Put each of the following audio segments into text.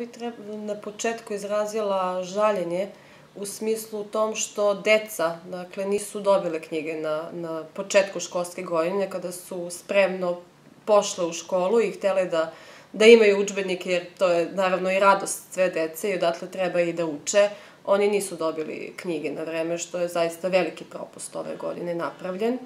bih treba, na početku izrazila žaljenje u smislu tom što deca, dakle, nisu dobile knjige na, na početku školske godine, kada su spremno pošle u školu i htele da, da imaju učbenike, jer to je naravno i radost sve dece i odatle treba i da uče. Oni nisu dobili knjige na vreme, što je zaista veliki propust ove godine napravljen.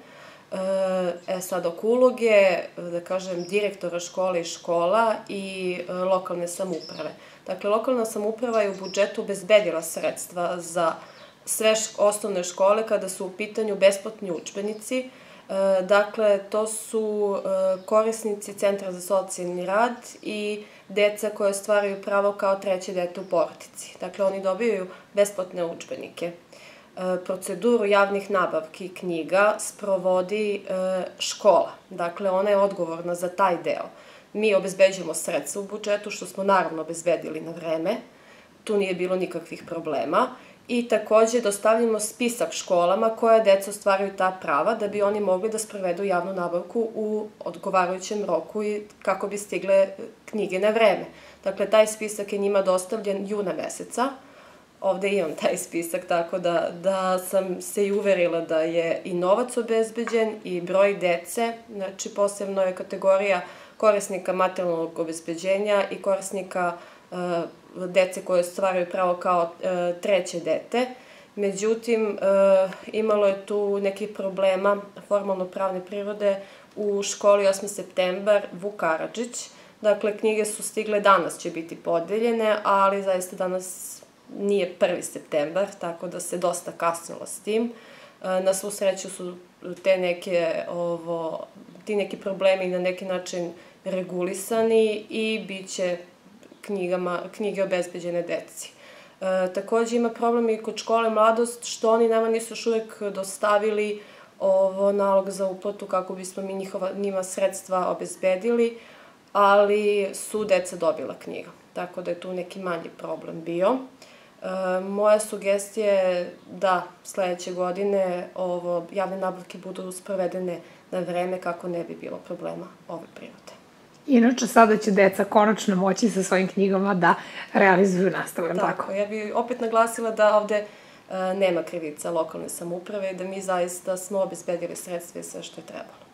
E sad, oko uloge, da kažem, direktora škole i škola i e, lokalne samuprave. Dakle, lokalna samuprava je u budžetu obezbedila sredstva za sve osnovne škole kada su u pitanju besplatni učbenici. E, dakle, to su e, korisnici Centra za socijalni rad i deca koje ostvaraju pravo kao treće dete u portici. Dakle, oni dobijaju besplatne učbenike. Proceduru javnih nabavki knjiga sprovodi škola. Dakle, ona je odgovorna za taj deo mi obezbeđujemo sredstva u budžetu, što smo naravno obezbedili na vreme, tu nije bilo nikakvih problema, i takođe dostavljamo spisak školama koja deca ostvaraju ta prava da bi oni mogli da sprovedu javnu nabavku u odgovarajućem roku i kako bi stigle knjige na vreme. Dakle, taj spisak je njima dostavljen juna meseca, ovde imam taj spisak, tako da, da sam se i uverila da je i novac obezbeđen i broj dece, znači posebno je kategorija korisnika materijalnog obezbeđenja i korisnika e, dece koje stvaraju pravo kao e, treće dete. Međutim, e, imalo je tu nekih problema formalno-pravne prirode u školi 8. septembar Vuk Karadžić. Dakle, knjige su stigle, danas će biti podeljene, ali zaista danas nije 1. septembar, tako da se dosta kasnilo s tim. Na svu sreću su te neke, ovo, ti neki problemi na neki način regulisani i bit će knjigama, knjige obezbeđene deci. E, takođe ima problem i kod škole Mladost što oni nama nisu još uvek dostavili ovo nalog za uplatu kako bismo mi njihova, njima sredstva obezbedili, ali su deca dobila knjiga. Tako da je tu neki manji problem bio. E, moja sugestija je da sledeće godine ovo, javne nabavke budu sprovedene na vreme kako ne bi bilo problema ove prirode. Inače, sada će deca konačno moći sa svojim knjigama da realizuju nastavu, tako? Tako, ja bih opet naglasila da ovde uh, nema krivica lokalne samuprave i da mi zaista smo obezbedili sredstva i sve što je trebalo.